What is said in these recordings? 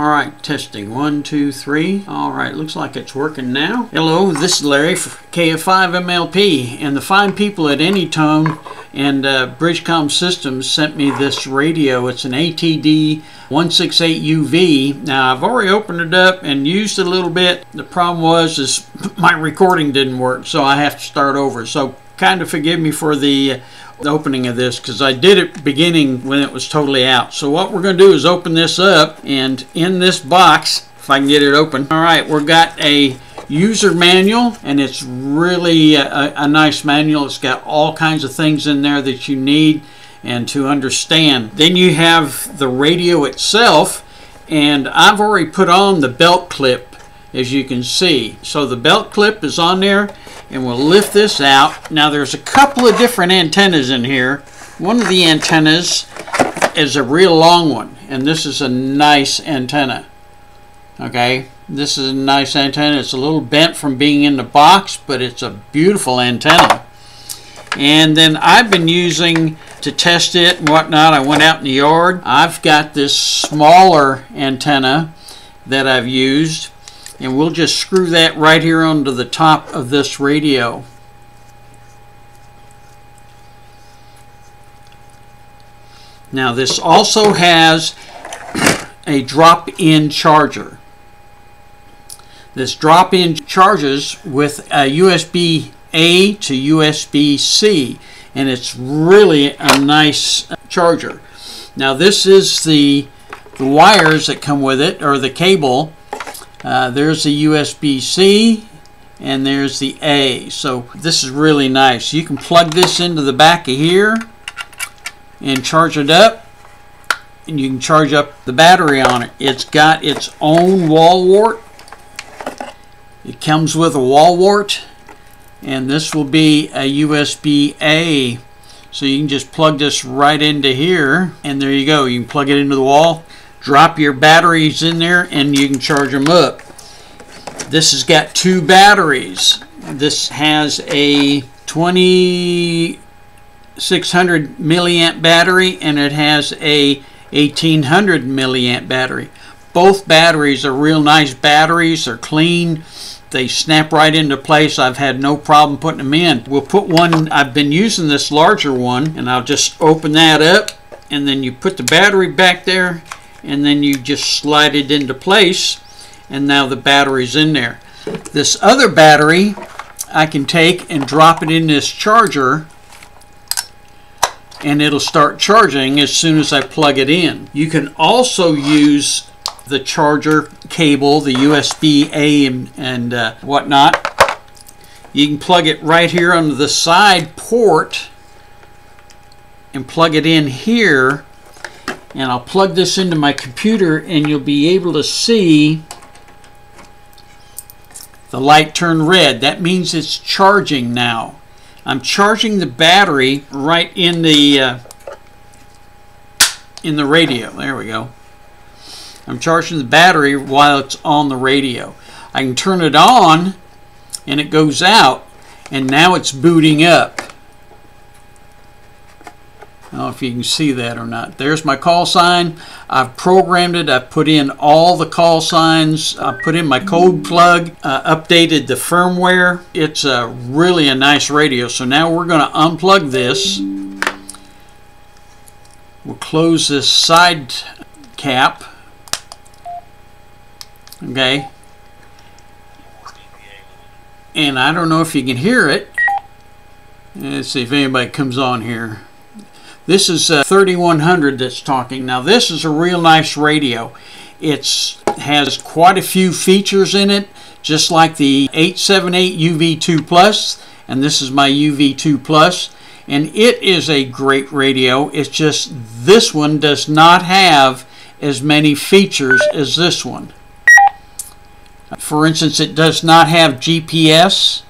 All right, testing one, two, three. All right, looks like it's working now. Hello, this is Larry for KF5 MLP, and the fine people at Anytone and uh, Bridgecom Systems sent me this radio. It's an ATD 168UV. Now I've already opened it up and used it a little bit. The problem was is my recording didn't work, so I have to start over. So kind of forgive me for the opening of this because I did it beginning when it was totally out. So what we're going to do is open this up and in this box, if I can get it open. All right, we've got a user manual and it's really a, a nice manual. It's got all kinds of things in there that you need and to understand. Then you have the radio itself and I've already put on the belt clip as you can see. So the belt clip is on there and we'll lift this out. Now there's a couple of different antennas in here. One of the antennas is a real long one and this is a nice antenna. Okay, this is a nice antenna. It's a little bent from being in the box, but it's a beautiful antenna. And then I've been using to test it and whatnot. I went out in the yard. I've got this smaller antenna that I've used and we'll just screw that right here onto the top of this radio. Now this also has a drop-in charger. This drop-in charges with a USB-A to USB-C and it's really a nice uh, charger. Now this is the, the wires that come with it or the cable uh, there's the USB-C and there's the A. So this is really nice. You can plug this into the back of here and charge it up and you can charge up the battery on it. It's got its own wall wart. It comes with a wall wart and this will be a USB-A. So you can just plug this right into here and there you go. You can plug it into the wall drop your batteries in there and you can charge them up. This has got two batteries. This has a 2600 milliamp battery and it has a 1800 milliamp battery. Both batteries are real nice batteries. They're clean. They snap right into place. I've had no problem putting them in. We'll put one, I've been using this larger one and I'll just open that up and then you put the battery back there and then you just slide it into place and now the battery's in there. This other battery I can take and drop it in this charger and it'll start charging as soon as I plug it in. You can also use the charger cable, the USB-A and, and uh, whatnot. You can plug it right here on the side port and plug it in here and I'll plug this into my computer and you'll be able to see the light turn red. That means it's charging now. I'm charging the battery right in the uh, in the radio. There we go. I'm charging the battery while it's on the radio. I can turn it on and it goes out and now it's booting up. I don't know if you can see that or not. There's my call sign. I've programmed it. I've put in all the call signs. I put in my code plug, uh, updated the firmware. It's a really a nice radio. So now we're going to unplug this. We'll close this side cap. Okay. And I don't know if you can hear it. Let's see if anybody comes on here. This is uh, 3100 that's talking. Now this is a real nice radio. It has quite a few features in it, just like the 878 UV2 Plus, and this is my UV2 Plus, and it is a great radio. It's just this one does not have as many features as this one. For instance, it does not have GPS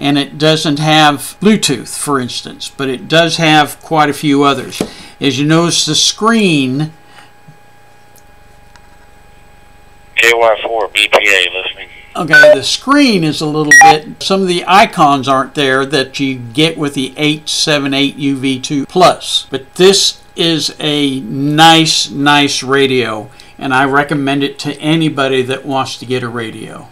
and it doesn't have Bluetooth, for instance, but it does have quite a few others. As you notice, the screen. KY4 BPA listening. Okay, the screen is a little bit, some of the icons aren't there that you get with the 878 UV2 Plus. But this is a nice, nice radio and I recommend it to anybody that wants to get a radio.